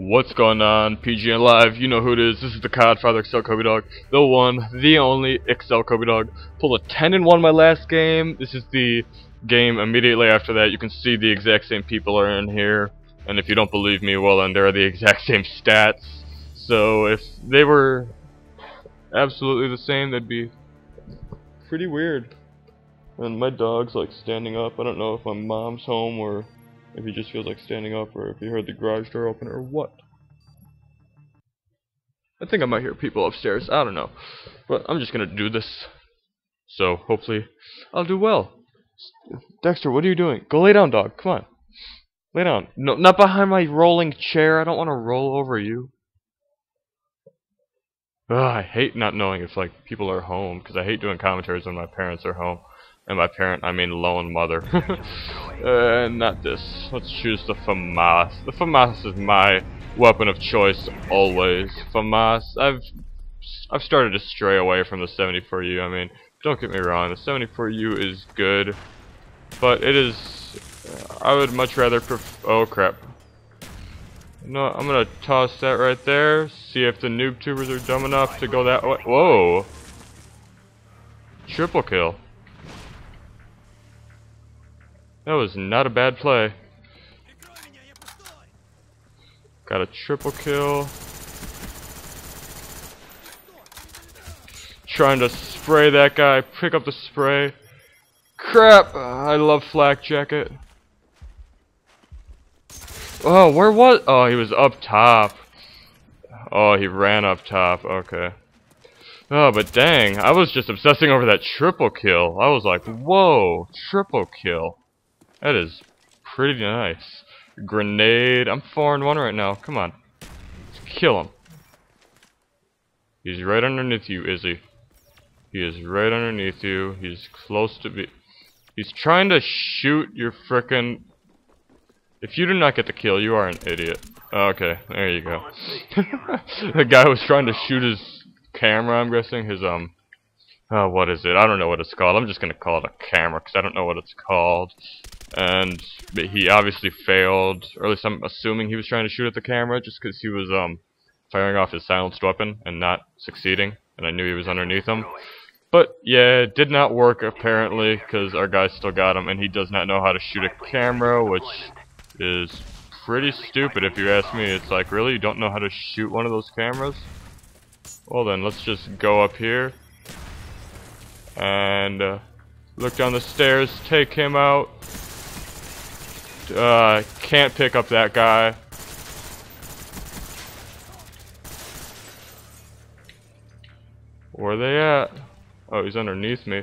What's going on, PGN Live? You know who it is. This is the Codfather Excel Cobydog, the one, the only Excel Cobydog. Pulled a 10 and 1 my last game. This is the game immediately after that. You can see the exact same people are in here, and if you don't believe me, well then there are the exact same stats. So if they were absolutely the same, that'd be pretty weird. And my dog's like standing up. I don't know if my mom's home or if he just feels like standing up or if he heard the garage door open or what. I think I might hear people upstairs. I don't know. But I'm just gonna do this. So hopefully I'll do well. Dexter, what are you doing? Go lay down, dog. Come on. Lay down. No, not behind my rolling chair. I don't want to roll over you. Ugh, I hate not knowing if like people are home because I hate doing commentaries when my parents are home. And by parent, I mean lone mother. uh, not this. Let's choose the FAMAS. The FAMAS is my weapon of choice always. FAMAS. I've I've started to stray away from the 74U. I mean, don't get me wrong, the 74U is good, but it is. I would much rather prefer. Oh crap. No, I'm gonna toss that right there. See if the noob tubers are dumb enough to go that way. Whoa! Triple kill. That was not a bad play. Got a triple kill. Trying to spray that guy. Pick up the spray. Crap! I love flak jacket. Oh, where was? Oh, he was up top. Oh, he ran up top. Okay. Oh, but dang, I was just obsessing over that triple kill. I was like, whoa, triple kill. That is pretty nice. Grenade. I'm 4 and 1 right now. Come on. Let's kill him. He's right underneath you, is he? He is right underneath you. He's close to be. He's trying to shoot your frickin'. If you do not get the kill, you are an idiot. Okay, there you go. the guy was trying to shoot his camera, I'm guessing. His, um. Oh, what is it? I don't know what it's called. I'm just gonna call it a camera, because I don't know what it's called and he obviously failed, or at least I'm assuming he was trying to shoot at the camera just because he was um, firing off his silenced weapon and not succeeding, and I knew he was underneath him. But yeah, it did not work apparently because our guy still got him, and he does not know how to shoot a camera, which is pretty stupid if you ask me. It's like, really, you don't know how to shoot one of those cameras? Well then, let's just go up here and uh, look down the stairs, take him out. Uh, can't pick up that guy. Where are they at? Oh, he's underneath me.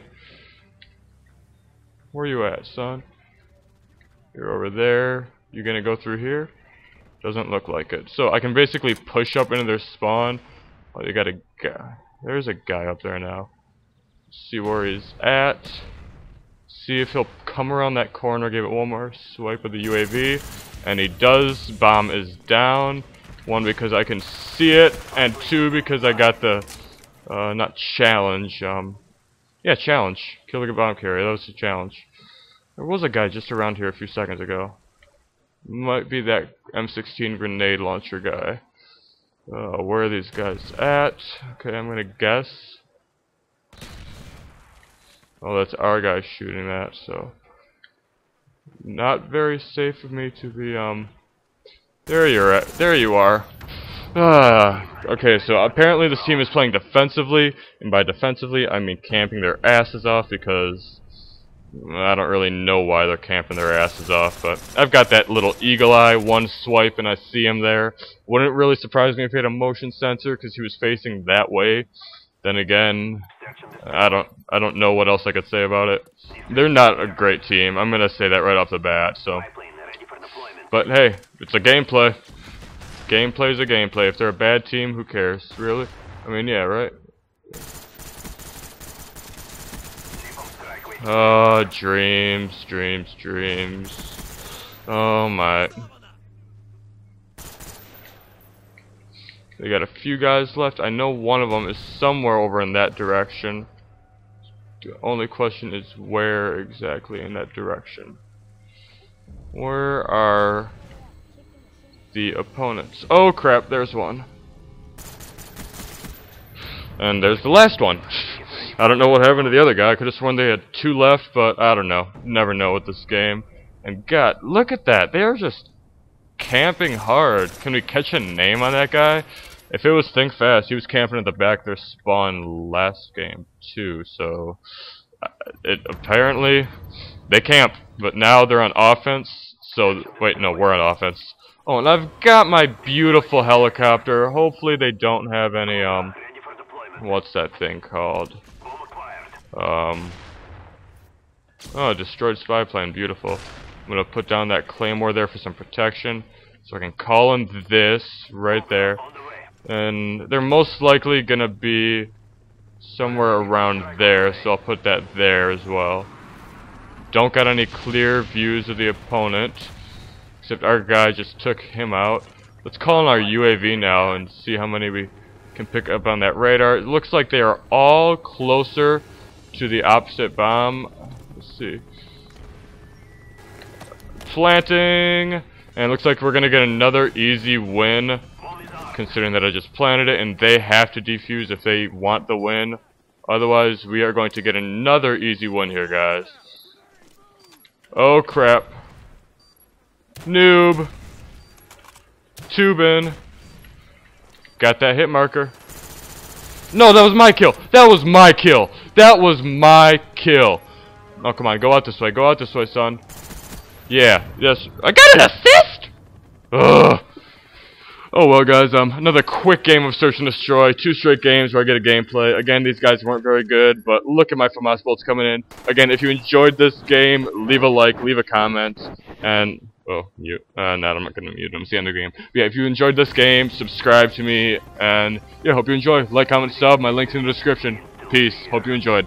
Where you at, son? You're over there. You gonna go through here? Doesn't look like it. So I can basically push up into their spawn. Oh, they got a guy. There's a guy up there now. See where he's at. See if he'll come around that corner, give it one more swipe of the UAV. And he does. Bomb is down. One, because I can see it. And two, because I got the, uh, not challenge, um, yeah, challenge. Kill the bomb carrier. That was the challenge. There was a guy just around here a few seconds ago. Might be that M16 grenade launcher guy. Uh, where are these guys at? Okay, I'm gonna guess. Oh, that's our guy shooting that, so... Not very safe of me to be, um... There you're at. There you are. Ah, okay, so apparently this team is playing defensively, and by defensively, I mean camping their asses off because... I don't really know why they're camping their asses off, but I've got that little eagle eye, one swipe, and I see him there. Wouldn't really surprise me if he had a motion sensor because he was facing that way. Then again, I don't I don't know what else I could say about it. They're not a great team. I'm gonna say that right off the bat. So, but hey, it's a gameplay. Gameplay's a gameplay. If they're a bad team, who cares? Really? I mean, yeah, right. Oh, dreams, dreams, dreams. Oh my. They got a few guys left. I know one of them is somewhere over in that direction. The only question is where exactly in that direction. Where are the opponents. Oh crap, there's one. And there's the last one. I don't know what happened to the other guy. I could have sworn they had two left, but I don't know. Never know with this game. And God, look at that. They are just camping hard. Can we catch a name on that guy? If it was Think Fast, he was camping at the back of their spawn last game too. So uh, it apparently they camp, but now they're on offense. So wait, no, we're on offense. Oh, and I've got my beautiful helicopter. Hopefully they don't have any um what's that thing called? Um Oh, destroyed spy plane, beautiful. I'm gonna put down that claymore there for some protection. So I can call in this right there. And they're most likely gonna be somewhere around there, so I'll put that there as well. Don't got any clear views of the opponent. Except our guy just took him out. Let's call in our UAV now and see how many we can pick up on that radar. It looks like they are all closer to the opposite bomb. Let's see. Planting! And looks like we're going to get another easy win. Considering that I just planted it and they have to defuse if they want the win. Otherwise, we are going to get another easy win here, guys. Oh, crap. Noob. Tubin. Got that hit marker. No, that was my kill. That was my kill. That was my kill. Oh, come on. Go out this way. Go out this way, son. Yeah. Yes. I got an assist! Ugh. Oh well guys, um, another quick game of Search and Destroy. Two straight games where I get a gameplay. Again, these guys weren't very good, but look at my FAMAS bolts coming in. Again, if you enjoyed this game, leave a like, leave a comment, and... Oh, mute. Uh, no, I'm not gonna mute him. It's the end of the game. But yeah, if you enjoyed this game, subscribe to me, and yeah, hope you enjoy. Like, comment, sub. My link's in the description. Peace. Hope you enjoyed.